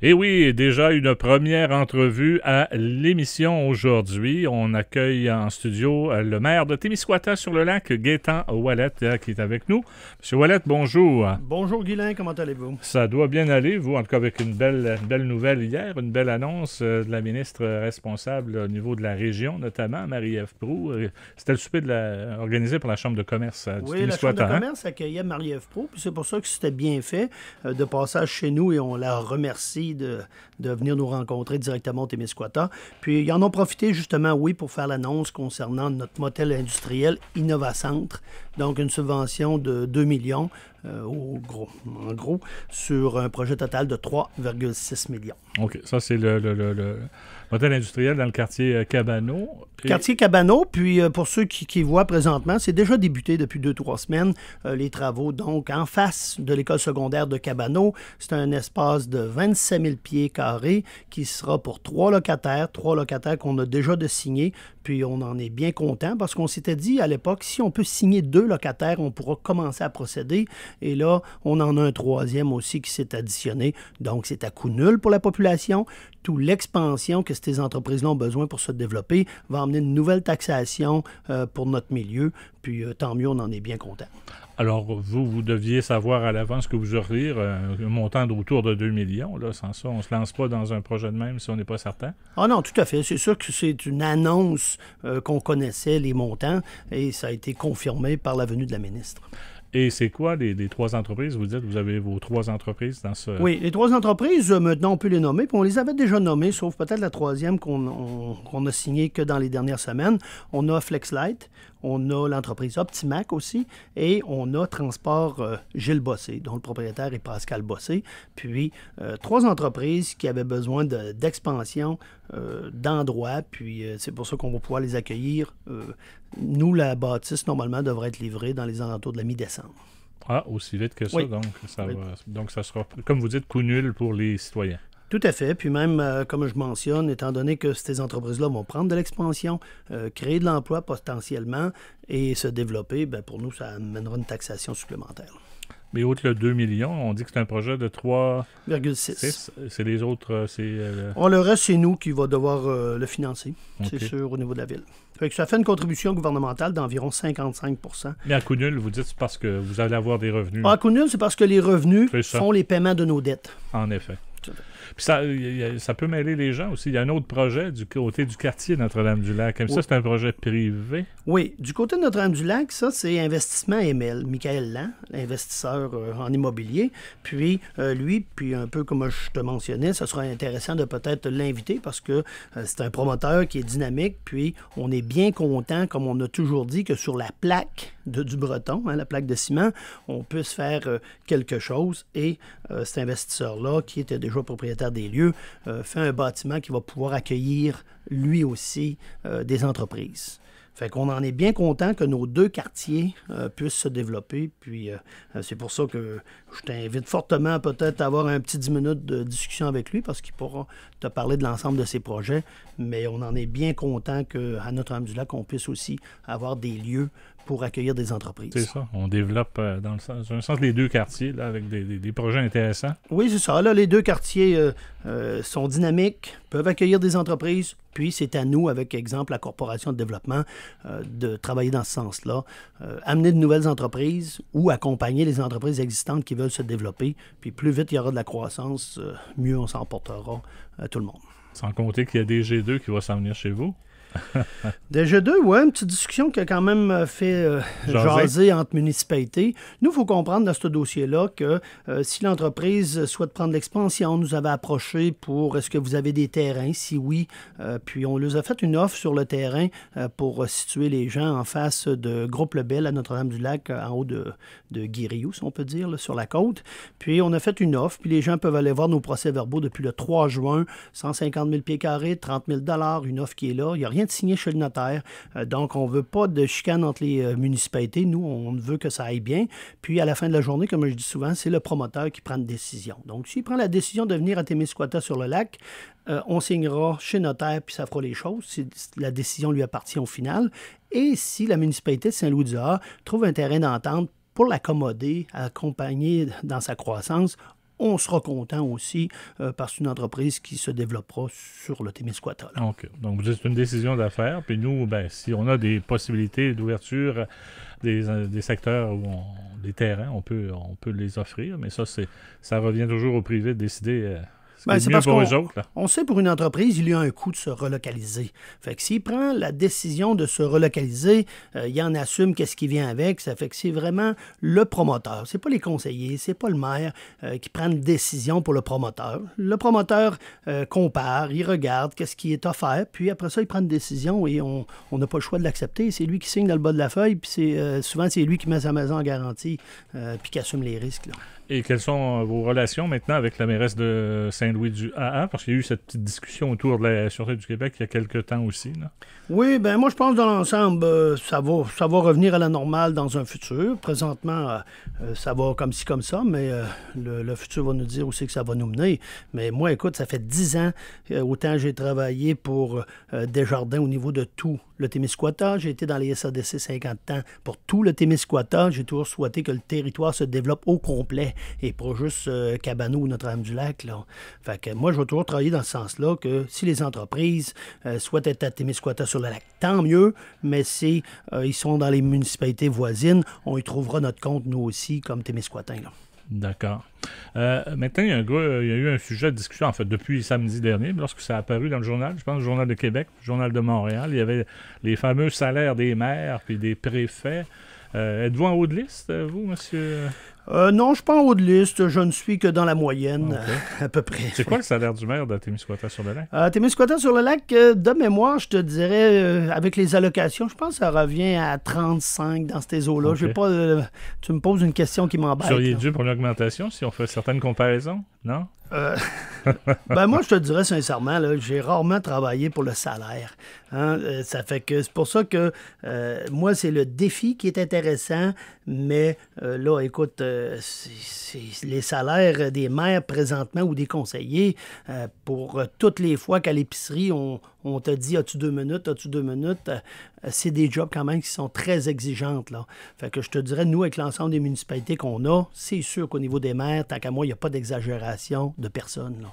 Et oui, déjà une première entrevue à l'émission aujourd'hui. On accueille en studio euh, le maire de Témiscouata sur le lac, Gaétan Wallet, euh, qui est avec nous. Monsieur Wallet, bonjour. Bonjour Guylain, comment allez-vous? Ça doit bien aller, vous, en tout cas avec une belle, belle nouvelle hier, une belle annonce euh, de la ministre responsable au niveau de la région, notamment Marie-Ève Proux. C'était le souper de la, organisé par la Chambre de commerce du Oui, la Chambre de hein? commerce accueillait Marie-Ève Proux, puis c'est pour ça que c'était bien fait de passage chez nous et on la remercie de, venir nous rencontrer directement au Témiscouata. Puis ils en ont profité justement, oui, pour faire l'annonce concernant notre modèle industriel Innovacentre. Donc une subvention de 2 millions, au gros, en gros, sur un projet total de 3,6 millions. OK, ça c'est le Hôtel industriel dans le quartier euh, Cabano. Quartier Cabano, puis euh, pour ceux qui, voient présentement, c'est déjà débuté depuis deux, trois semaines, euh, les travaux. Donc, en face de l'école secondaire de Cabano, c'est un espace de 27 000 pieds carrés qui sera pour trois locataires, trois locataires qu'on a déjà de signer, puis on en est bien content parce qu'on s'était dit à l'époque, si on peut signer deux locataires, on pourra commencer à procéder. Et là, on en a un troisième aussi qui s'est additionné. Donc, c'est à coût nul pour la population l'expansion que ces entreprises-là ont besoin pour se développer va amener une nouvelle taxation euh, pour notre milieu. Puis euh, tant mieux, on en est bien content. Alors, vous, vous deviez savoir à l'avance que vous auriez euh, un montant d'autour de 2 millions. Là. Sans ça, on ne se lance pas dans un projet de même si on n'est pas certain. Ah non, tout à fait. C'est sûr que c'est une annonce qu'on connaissait, les montants, et ça a été confirmé par la venue de la ministre. Et c'est quoi les, trois entreprises? Vous dites, vous avez vos trois entreprises dans ce... Oui, les trois entreprises, euh, maintenant, on peut les nommer. Puis on les avait déjà nommées, sauf peut-être la troisième qu'on a signée que dans les dernières semaines. On a FlexLight, on a l'entreprise Optimac aussi, et on a Transport euh, Gilles Bossé, dont le propriétaire est Pascal Bossé. Puis euh, trois entreprises qui avaient besoin d'expansion euh, d'endroits, puis c'est pour ça qu'on va pouvoir les accueillir. nous, la bâtisse, normalement, devrait être livrée dans les alentours de la mi-décembre. Ah, aussi vite que ça, donc, ça donc ça sera, comme vous dites, coup nul pour les citoyens. Tout à fait. Puis même, euh, comme je mentionne, étant donné que ces entreprises-là vont prendre de l'expansion, euh, créer de l'emploi potentiellement et se développer, ben, pour nous, ça amènera une taxation supplémentaire. Mais outre le 2 millions, on dit que c'est un projet de 3,6. C'est les autres. Euh, On le reste, c'est nous qui va devoir le financer, c'est sûr, au niveau de la ville. Fait que ça fait une contribution gouvernementale d'environ 55% Mais à coup nul, vous dites c'est parce que vous allez avoir des revenus. À coup nul, c'est parce que les revenus font les paiements de nos dettes. En effet. Puis ça, ça peut mêler les gens aussi. Il y a un autre projet du côté du quartier Notre-Dame-du-Lac. Comme ça, c'est un projet privé. Oui. Du côté de Notre-Dame-du-Lac, ça, c'est Investissement ML. Michael Land, investisseur euh, en immobilier. Puis, euh, lui, puis un peu comme je te mentionnais, ça sera intéressant de peut-être l'inviter parce que euh, c'est un promoteur qui est dynamique. Puis, on est bien content, comme on a toujours dit, que sur la plaque de, du Breton, hein, la plaque de ciment, on puisse faire quelque chose. Et cet investisseur-là, qui était déjà propriétaire des lieux, euh, fait un bâtiment qui va pouvoir accueillir lui aussi euh, des entreprises. Fait qu'on en est bien content que nos deux quartiers euh, puissent se développer. Puis c'est pour ça que je t'invite fortement peut-être à avoir un petit 10 minutes de discussion avec lui parce qu'il pourra te parler de l'ensemble de ses projets. Mais on en est bien content qu'à Notre-Dame-du-Lac, on puisse aussi avoir des lieux pour accueillir des entreprises. C'est ça. On développe euh, dans, le sens, un sens les deux quartiers là, avec des, projets intéressants. Oui, c'est ça. Là, les deux quartiers euh, euh, sont dynamiques, peuvent accueillir des entreprises. Puis c'est à nous, avec exemple la Corporation de développement, de travailler dans ce sens-là, amener de nouvelles entreprises ou accompagner les entreprises existantes qui veulent se développer. Puis plus vite il y aura de la croissance, mieux on s'en portera tout le monde. Sans compter qu'il y a des G2 qui vont s'en venir chez vous. Déjà deux, ouais, une petite discussion qui a quand même euh, fait euh, jaser entre municipalités. Nous, il faut comprendre dans ce dossier-là que euh, si l'entreprise souhaite prendre l'expansion, nous avait approché pour est-ce que vous avez des terrains? Si oui, puis on leur a fait une offre sur le terrain pour situer les gens en face de Groupe Lebel à Notre-Dame-du-Lac, en haut de, de Guiriou, si on peut dire, sur la côte. Puis on a fait une offre, puis les gens peuvent aller voir nos procès-verbaux depuis le 3 juin, 150 000 pieds carrés, 30 000 une offre qui est là. Il n'y a rien de signé chez le notaire. Euh, donc, on ne veut pas de chicane entre les euh, municipalités. Nous, on veut que ça aille bien. Puis, à la fin de la journée, comme je dis souvent, c'est le promoteur qui prend une décision. Donc, s'il prend la décision de venir à Témiscouata sur le lac, euh, on signera chez notaire, puis ça fera les choses si la décision lui appartient au final. Et si la municipalité de Saint-Louis-du-Har trouve un terrain d'entente pour l'accommoder, accompagner dans sa croissance, on sera content aussi euh, parce que c'est une entreprise qui se développera sur le Témiscouata. OK. Donc, êtes une décision d'affaires. Puis nous, ben, si on a des possibilités d'ouverture des, euh, des, secteurs où des terrains, on peut, on peut les offrir. Mais ça, c'est ça revient toujours au privé de décider. Euh, ben, c'est parce qu'on on sait pour une entreprise, il y a un coût de se relocaliser. Fait que s'il prend la décision de se relocaliser, euh, il en assume qu'est-ce qui vient avec. Ça fait que c'est vraiment le promoteur. C'est pas les conseillers, c'est pas le maire euh, qui prend une décision pour le promoteur. Le promoteur euh, compare, il regarde qu'est-ce qui est offert, puis après ça, il prend une décision et on n'a pas le choix de l'accepter. C'est lui qui signe dans le bas de la feuille, puis souvent c'est lui qui met sa maison en garantie, puis qui assume les risques. Là. Et quelles sont vos relations maintenant avec la mairesse de Saint-Louis du AA? Parce qu'il y a eu cette petite discussion autour de la Sûreté du Québec il y a quelques temps aussi. Là. Oui, ben moi je pense dans l'ensemble, euh, ça, va, ça va revenir à la normale dans un futur. Présentement, euh, euh, ça va comme ci, comme ça, mais le, futur va nous dire aussi que ça va nous mener. Mais moi, écoute, ça fait dix ans, autant j'ai travaillé pour Desjardins au niveau de tout le Témiscouata. J'ai été dans les SADC 50 ans pour tout le Témiscouata. J'ai toujours souhaité que le territoire se développe au complet et pas juste euh, Cabano ou Notre-Dame-du-Lac. Fait que moi, je vais toujours travailler dans ce sens-là que si les entreprises euh, souhaitent être à Témiscouata sur le lac, tant mieux, mais si euh, sont dans les municipalités voisines, on y trouvera notre compte, nous aussi, comme Témiscouatins. D'accord. Maintenant, il y, a eu un sujet de discussion, en fait, depuis samedi dernier, lorsque ça a apparu dans le journal, je pense, le Journal de Québec, le Journal de Montréal. Il y avait les fameux salaires des maires puis des préfets. Êtes-vous en haut de liste, vous, monsieur? Euh, non, je ne suis pas en haut de liste. Je ne suis que dans la moyenne, à peu près. C'est quoi le salaire du maire de Témiscouata sur le lac? Euh, Témiscouata sur le lac, euh, de mémoire, je te dirais, euh, avec les allocations, je pense que ça revient à 35 dans ces eaux-là. pas. tu me poses une question qui m'embête. Seriez dû pour une augmentation si on fait certaines comparaisons, non? Euh, ben moi, je te dirais sincèrement, j'ai rarement travaillé pour le salaire. Hein. Euh, ça fait que c'est pour ça que euh, moi, c'est le défi qui est intéressant, mais là, écoute, les salaires des maires présentement ou des conseillers pour toutes les fois qu'à l'épicerie, on, te dit as-tu deux minutes, as-tu deux minutes, c'est des jobs quand même qui sont très exigeantes. Là. Fait que je te dirais, nous, avec l'ensemble des municipalités qu'on a, c'est sûr qu'au niveau des maires, tant qu'à moi, il n'y a pas d'exagération de personnes. Là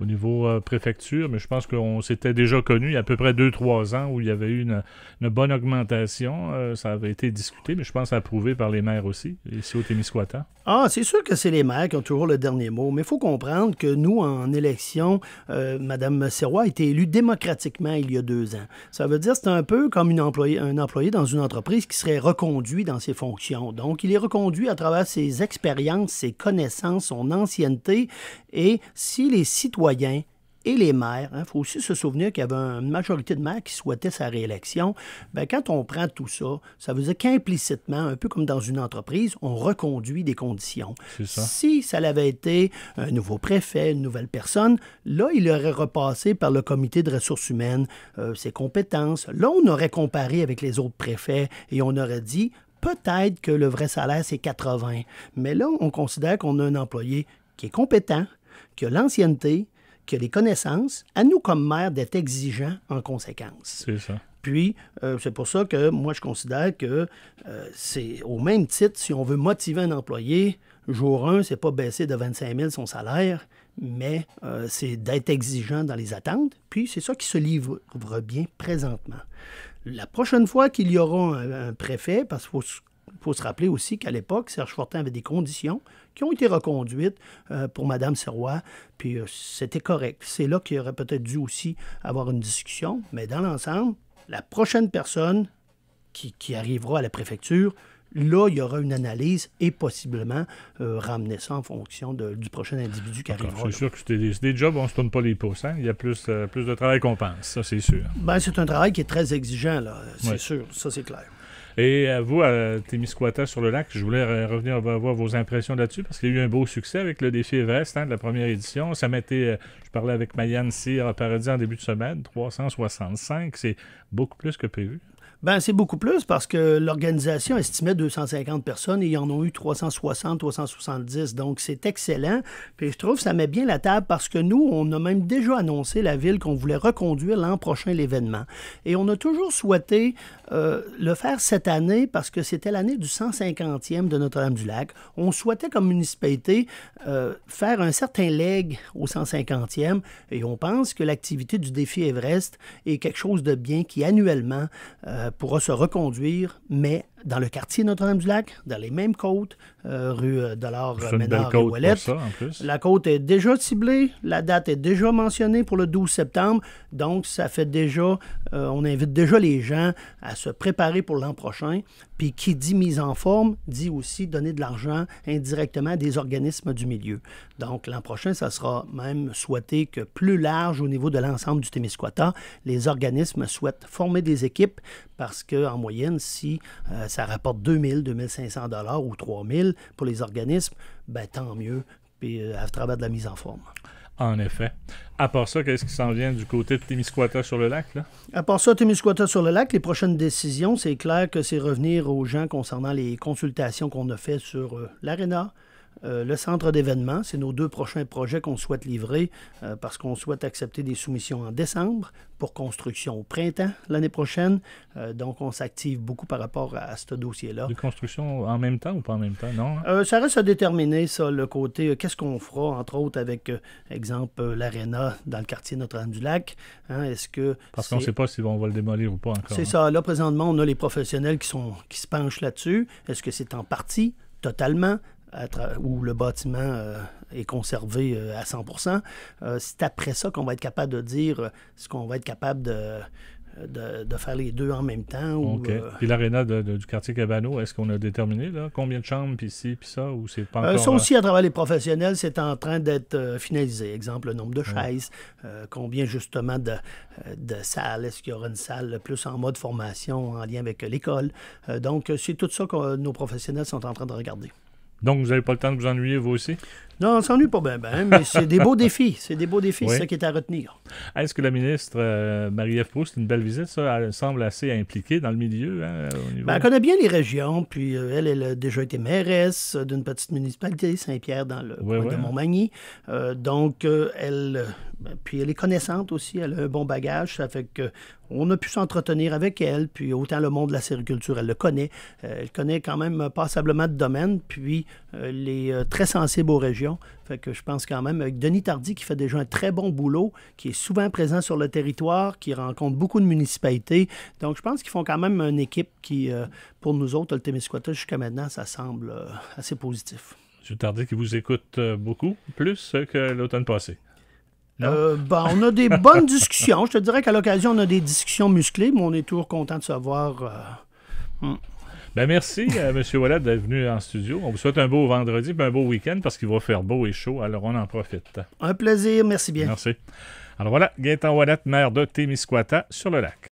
au niveau euh, préfecture, mais je pense qu'on s'était déjà connu il y a à peu près 2-3 ans où il y avait eu une, bonne augmentation. Euh, ça avait été discuté, mais je pense approuvé par les maires aussi, ici au Témiscouata. Ah, c'est sûr que c'est les maires qui ont toujours le dernier mot, mais il faut comprendre que nous, en élection, euh, Mme Serrois a été élue démocratiquement il y a deux ans. Ça veut dire que c'est un peu comme une employé, un employé dans une entreprise qui serait reconduit dans ses fonctions. Donc, il est reconduit à travers ses expériences, ses connaissances, son ancienneté, et si les citoyens et les maires. Il hein. faut aussi se souvenir qu'il y avait une majorité de maires qui souhaitaient sa réélection. Bien, quand on prend tout ça, ça veut dire qu'implicitement, un peu comme dans une entreprise, on reconduit des conditions. Si ça avait été un nouveau préfet, une nouvelle personne, là, il aurait repassé par le comité de ressources humaines euh, ses compétences. Là, on aurait comparé avec les autres préfets et on aurait dit peut-être que le vrai salaire, c'est 80. Mais là, on considère qu'on a un employé qui est compétent, que l'ancienneté, que les connaissances, à nous comme maire d'être exigeants en conséquence. C'est ça. Puis, euh, c'est pour ça que moi, je considère que euh, c'est au même titre, si on veut motiver un employé, jour 1, c'est pas baisser de 25 000 son salaire, mais euh, c'est d'être exigeant dans les attentes. Puis, c'est ça qui se livre bien présentement. La prochaine fois qu'il y aura un, préfet, parce qu'il faut il faut se rappeler aussi qu'à l'époque, Serge Fortin avait des conditions qui ont été reconduites euh, pour Mme Serrois, puis euh, c'était correct. C'est là qu'il aurait peut-être dû aussi avoir une discussion, mais dans l'ensemble, la prochaine personne qui, arrivera à la préfecture, là, il y aura une analyse et possiblement euh, ramener ça en fonction du prochain individu qui arrivera. C'est sûr que c'est des, jobs, on ne se tourne pas les pouces. Hein. Il y a plus, plus de travail qu'on pense, ça c'est sûr. Ben, c'est un travail qui est très exigeant, là, c'est sûr, ça c'est clair. Et à vous, à Témiscouata sur le lac, je voulais revenir voir vos impressions là-dessus parce qu'il y a eu un beau succès avec le défi Everest hein, de la première édition. Ça m'était, euh, je parlais avec Mayanne Cyr à Paradis en début de semaine, 365, c'est beaucoup plus que prévu. Ben, c'est beaucoup plus parce que l'organisation estimait 250 personnes et ils en ont eu 360, 370. Donc, c'est excellent. Puis, je trouve que ça met bien la table parce que nous, on a même déjà annoncé la ville qu'on voulait reconduire l'an prochain l'événement. Et on a toujours souhaité euh, le faire cette année parce que c'était l'année du 150e de Notre-Dame-du-Lac. On souhaitait, comme municipalité, euh, faire un certain leg au 150e et on pense que l'activité du défi Everest est quelque chose de bien qui, annuellement, euh, pourra se reconduire, mais dans le quartier Notre-Dame-du-Lac, dans les mêmes côtes, euh, rue euh, Dollar Ménard Ouellette. La côte est déjà ciblée, la date est déjà mentionnée pour le 12 septembre, donc ça fait déjà, on invite déjà les gens à se préparer pour l'an prochain. Puis qui dit mise en forme, dit aussi donner de l'argent indirectement à des organismes du milieu. Donc l'an prochain, ça sera même souhaité que plus large au niveau de l'ensemble du Témiscouata, les organismes souhaitent former des équipes parce qu'en moyenne, si ça rapporte 2000, 2500 dollars ou 3000 pour les organismes, ben, tant mieux, puis euh, à travers de la mise en forme. En effet. À part ça, qu'est-ce qui s'en vient du côté de Témiscouata sur le lac? Là? À part ça, Témiscouata sur le lac, les prochaines décisions, c'est clair que c'est revenir aux gens concernant les consultations qu'on a faites sur euh, l'aréna, euh, le centre d'événements, c'est nos deux prochains projets qu'on souhaite livrer euh, parce qu'on souhaite accepter des soumissions en décembre pour construction au printemps l'année prochaine. Euh, donc, on s'active beaucoup par rapport à, ce dossier-là. De construction en même temps ou pas en même temps, non? Hein? ça reste à déterminer, ça, le côté. Qu'est-ce qu'on fera, entre autres, avec, exemple, l'aréna dans le quartier Notre-Dame-du-Lac? Hein? Est-ce que. Parce qu'on ne sait pas si on va le démolir ou pas encore. C'est hein? ça. Là, présentement, on a les professionnels qui, sont, qui se penchent là-dessus. Est-ce que c'est en partie? totalement, où le bâtiment euh, est conservé euh, à 100 euh, C'est après ça qu'on va être capable de dire ce qu'on va être capable de, de, faire les deux en même temps. OK. puis l'aréna du quartier Cabano, est-ce qu'on a déterminé là, combien de chambres, puis ci, puis ça, ou c'est pas encore... ça aussi, à travers les professionnels, c'est en train d'être finalisé. Exemple, le nombre de chaises, combien justement de, de salles, est-ce qu'il y aura une salle plus en mode formation en lien avec l'école. donc, c'est tout ça que nos professionnels sont en train de regarder. Donc, vous n'avez pas le temps de vous ennuyer, vous aussi? Non, on s'ennuie pas bien, mais c'est des beaux défis. C'est des beaux défis, c'est ça qui est à retenir. Est-ce que la ministre euh, Marie-Ève Proust, c'est une belle visite, ça? Elle semble assez impliquée dans le milieu. Hein, ben, elle connaît bien les régions, puis euh, elle, elle a déjà été mairesse d'une petite municipalité, Saint-Pierre, dans le coin de Montmagny. Euh, donc, elle, ben, puis elle est connaissante aussi, elle a un bon bagage, ça fait que on a pu s'entretenir avec elle, puis autant le monde de la sériculture, elle le connaît. elle connaît quand même passablement de domaines, puis elle est très sensible aux régions. Fait que je pense quand même avec Denis Tardy qui fait déjà un très bon boulot, qui est souvent présent sur le territoire, qui rencontre beaucoup de municipalités. Donc je pense qu'ils font quand même une équipe qui, euh, pour nous autres, le Témiscouata, jusqu'à maintenant, ça semble euh, assez positif. M. Tardy qui vous écoute euh, beaucoup, plus que l'automne passé. ben, on a des bonnes discussions. Je te dirais qu'à l'occasion, on a des discussions musclées, mais on est toujours content de savoir. Hmm. Ben merci, euh, M. Wallet, d'être venu en studio. On vous souhaite un beau vendredi et un beau week-end parce qu'il va faire beau et chaud, alors on en profite. Un plaisir, merci bien. Merci. Alors voilà, Gaëtan Wallet, maire de Témiscouata, sur le lac.